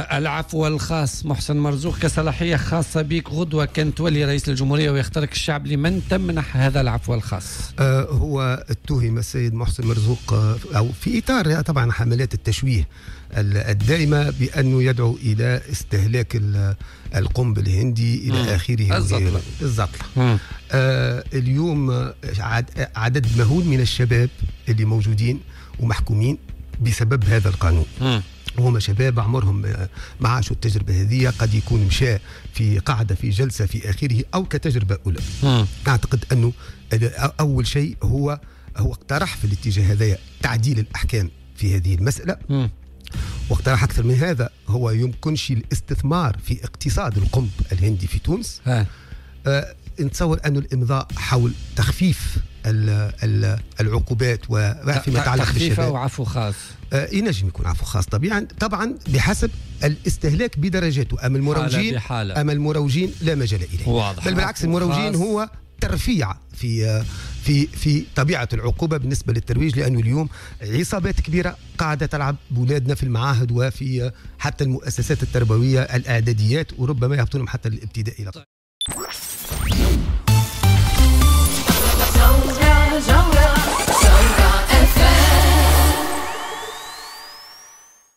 العفو الخاص محسن مرزوق كصلاحية خاصة بك غدوة كان تولي رئيس الجمهورية ويختارك الشعب لمن تمنح هذا العفو الخاص آه هو اتهم السيد محسن مرزوق آه، أو في إطار طبعا حملات التشويه الدائمة بأنه يدعو إلى استهلاك القنبل الهندي إلى آخره الزطلة. الزطلة. آه اليوم عدد مهول من الشباب اللي موجودين ومحكومين بسبب هذا القانون. مم. وهم شباب عمرهم ما عاشوا التجربة هذه قد يكون مشى في قاعدة في جلسة في آخره أو كتجربة أولى مم. اعتقد انه أول شيء هو هو اقترح في الاتجاه هذا تعديل الأحكام في هذه المسألة مم. واقترح أكثر من هذا هو يمكنش الاستثمار في اقتصاد القنب الهندي في تونس ها. آه نتصور أن الإمضاء حول تخفيف العقوبات وفيما يتعلق تخفيف أو عفو خاص آه ينجم يكون عفو خاص طبيعا طبعا بحسب الاستهلاك بدرجاته أما المروجين. أما المروجين لا مجال إليه واضح. بل بالعكس المروجين. هو ترفيع في في في طبيعة العقوبة بالنسبة للترويج لأنه اليوم عصابات كبيرة قاعدة تلعب بولادنا في المعاهد وفي حتى المؤسسات التربوية الإعداديات وربما يهبطونهم حتى للابتدائي